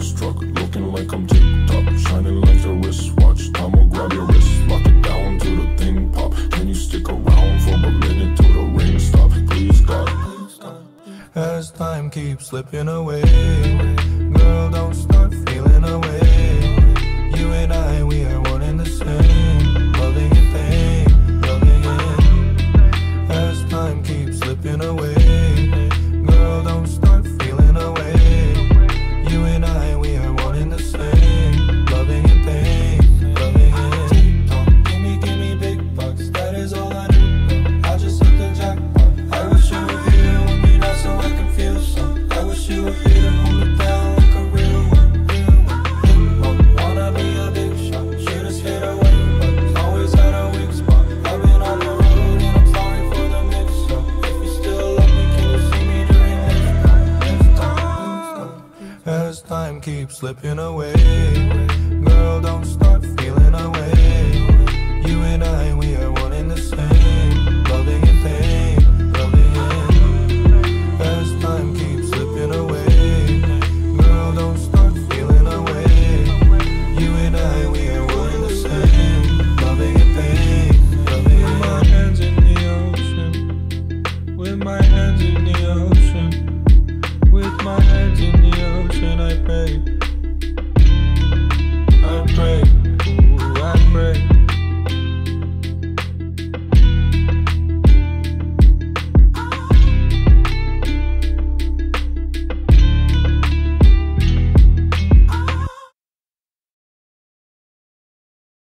Six truck, looking like I'm tip top, shining like a wristwatch. Grab your wrist, lock it down to the thing pop. Can you stick around for a minute till the stop? Please God. As time keeps slipping away, girl, don't start feeling away. as time keeps slipping away. Girl, don't start feeling away. You and I, we are one in the same. Loving and pain, loving in. As time keeps slipping away. Girl, don't start feeling away. You and I, we are one in the same. Loving and pain, loving in. With my hands in the ocean, with my hands in